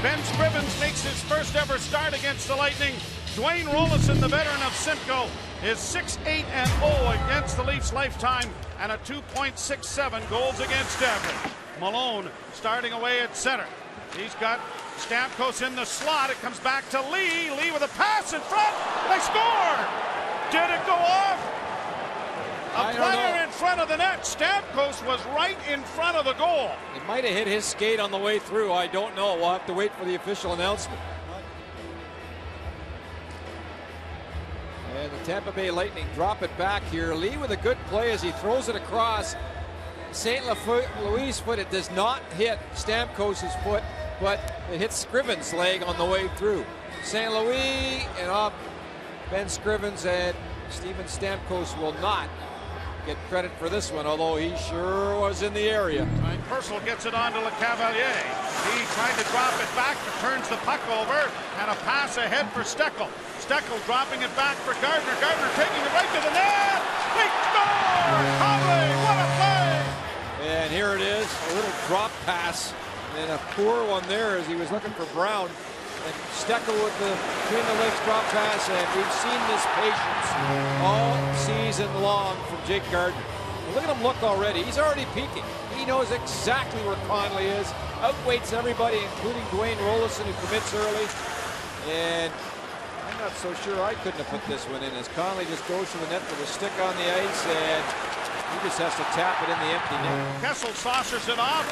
Ben Scrivens makes his first ever start against the Lightning. Dwayne Roloson, the veteran of Simcoe, is 6-8 and 0 against the Leafs lifetime and a 2.67 goals against average. Malone starting away at center. He's got Stamkos in the slot. It comes back to Lee. Lee with a pass in front. They score! Did it go off? A player in front of the net. Stamkos was right in front of the goal. It might have hit his skate on the way through. I don't know. We'll have to wait for the official announcement. And the Tampa Bay Lightning drop it back here. Lee with a good play as he throws it across. St. Louis' foot. It does not hit Stamkos' foot, but it hits Scrivens' leg on the way through. St. Louis and up Ben Scrivens and Steven Stamkos will not get credit for this one, although he sure was in the area. And Purcell gets it on to Lecavalier. He tried to drop it back, but turns the puck over, and a pass ahead for Steckel. Steckel dropping it back for Gardiner. Gardiner taking it right to the net. They score! Connolly, what a play! And here it is, a little drop pass, and a poor one there as he was looking for Brown. And Steckel with the between the legs drop pass, and we've seen this patience all season long from Jake Gardiner. Look at him look already. He's already peaking. He knows exactly where Connolly is. Outweights everybody, including Dwayne Roloson, who commits early. And I'm not so sure I couldn't have put this one in as Connolly just goes to the net with a stick on the ice and he just has to tap it in the empty net. Kessel saucers it off.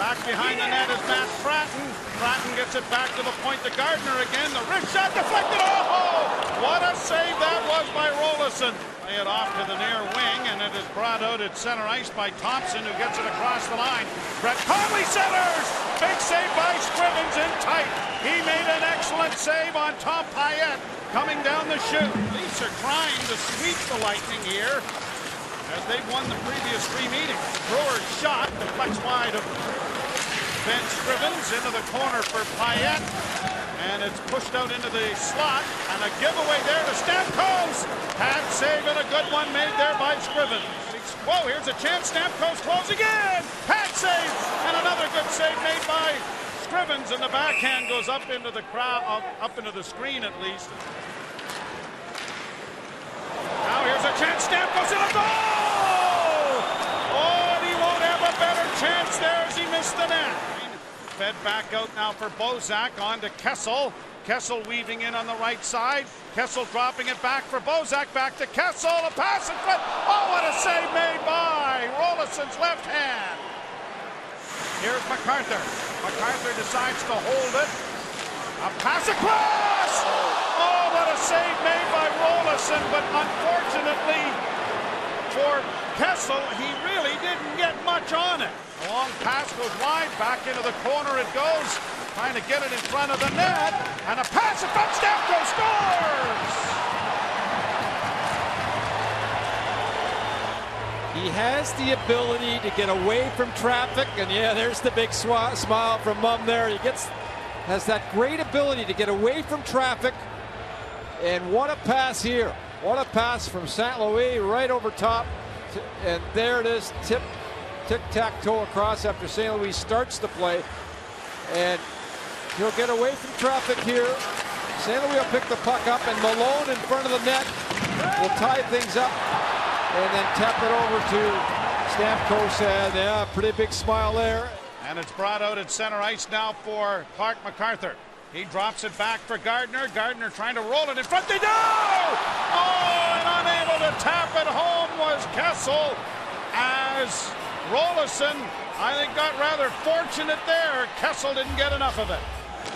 Back behind the net is Matt Frattin. Frattin gets it back to the point to Gardiner again. The wrist shot deflected. Oh, what a save that was by Roloson. Play it off to the near wing, and it is brought out at center ice by Thompson, who gets it across the line. Brett Connolly centers. Big save by Scrivens in tight. He made an excellent save on Tom Pyatt coming down the chute. Leafs are trying to sweep the Lightning here as they've won the previous three meetings. Brewer's shot deflects wide of Ben Scrivens into the corner for Pyatt. And it's pushed out into the slot. And a giveaway there to Stamkos. Pad save and a good one made there by Scrivens. Whoa, here's a chance. Stamkos close again. Pad save. And another good save made by Scrivens. And the backhand goes up into the crowd, up into the screen at least. Now here's a chance. Stamkos in a goal! Oh, and he won't have a better chance there as he missed the net. Fed back out now for Bozak on to Kessel. Kessel weaving in on the right side. Kessel dropping it back for Bozak. Back to Kessel. A pass in front. Oh, what a save made by Roloson's left hand. Here's MacArthur. MacArthur decides to hold it. A pass across! Oh, what a save made by Roloson, but unfortunately for Kessel, he really didn't get much on it. A long pass goes wide, back into the corner it goes, trying to get it in front of the net, and a pass from Stamkos scores! He has the ability to get away from traffic, and yeah, there's the big smile from Mum there. He gets has that great ability to get away from traffic. And what a pass here. What a pass from St. Louis right over top. And there it is, tip, tic-tac-toe across after St. Louis starts the play. And he'll get away from traffic here. St. Louis will pick the puck up, and Malone in front of the net will tie things up and then tap it over to Stamkos. And yeah, pretty big smile there. And it's brought out at center ice now for Clark MacArthur. He drops it back for Gardiner. Gardiner trying to roll it in front. They do! Oh, and unable to tap it home was Kessel as Roloson, I think, got rather fortunate there. Kessel didn't get enough of it.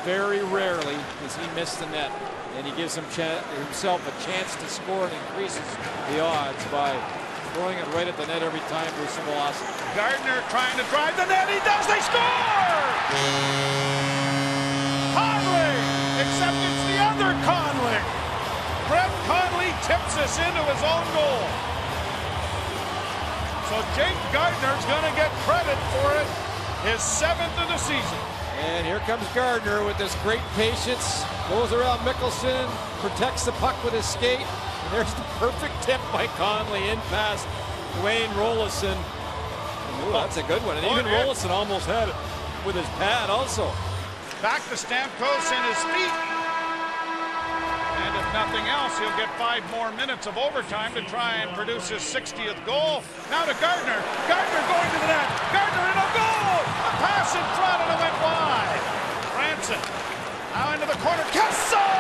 Very rarely does he miss the net, and he gives him himself a chance to score and increases the odds by throwing it right at the net every time with some velocity. Gardiner trying to drive the net. He does. They score! Connolly, except it's the other Connolly. Brett Connolly tips us into his own goal. So Jake Gardiner's going to get credit for it. His seventh of the season. And here comes Gardiner with this great patience. Goes around Mickelson, protects the puck with his skate. And there's the perfect tip by Connolly in past Dwayne Roloson. Ooh, that's a good one. And even Roloson almost had it with his pad also. Back to Stamkos in his feet. And nothing else, he'll get five more minutes of overtime to try and produce his 60th goal. Now to Gardiner. Gardiner going to the net. Gardiner in a goal. A pass in front and it went wide. Franson now into the corner. Kessel! Oh!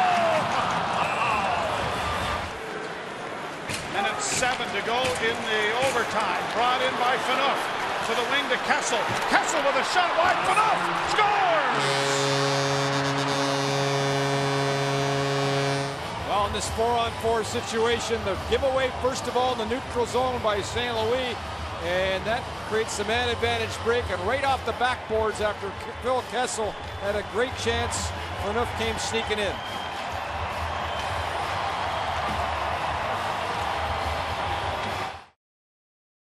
Minute seven to go in the overtime. Brought in by Phaneuf. To the wing to Kessel. Kessel with a shot wide. Phaneuf scores! In this four-on-four situation, the giveaway first of all in the neutral zone by St. Louis, and that creates the man advantage break. And right off the backboards after Phil Kessel had a great chance, Phaneuf came sneaking in.